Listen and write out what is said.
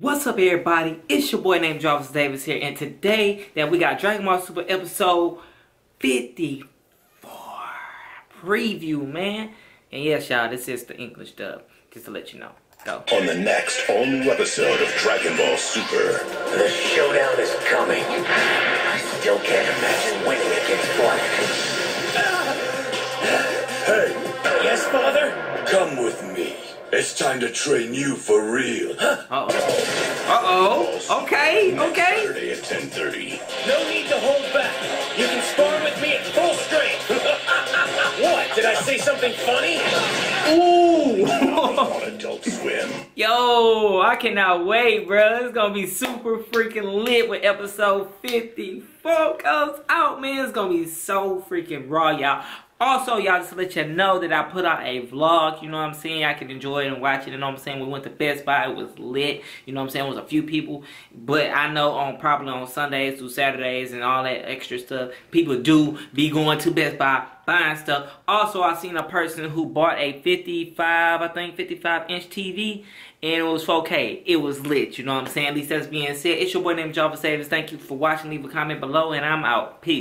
What's up everybody? It's your boy named Jarvis Davis here and today that we got Dragon Ball Super episode 54 preview man. And yes y'all, this is the English dub. Just to let you know. Go. On the next all-new episode of Dragon Ball Super. The showdown is coming. I still can't imagine winning against Black. Hey, Yes, father? come with me. It's time to train you for real. Uh-oh. Uh-oh. Okay, okay. Saturday at 10:30. No need to hold back. You can spar with me at full strength. what? Did I say something funny? Ooh. On Adult Swim. Yo, I cannot wait, bro. It's gonna be super freaking lit with episode 54 comes out, man. It's gonna be so freaking raw, y'all. Also, y'all, just to let you know that I put out a vlog, you know what I'm saying? I can enjoy it and watch it, you know what I'm saying? We went to Best Buy, it was lit, you know what I'm saying? It was a few people, but I know on probably on Sundays through Saturdays and all that extra stuff, people do be going to Best Buy buying stuff. Also, I seen a person who bought a 55, I think 55 inch TV, and it was 4K. It was lit, you know what I'm saying? At least that's being said. It's your boy named Jarvis Davis. Thank you for watching. Leave a comment below, and I'm out. Peace.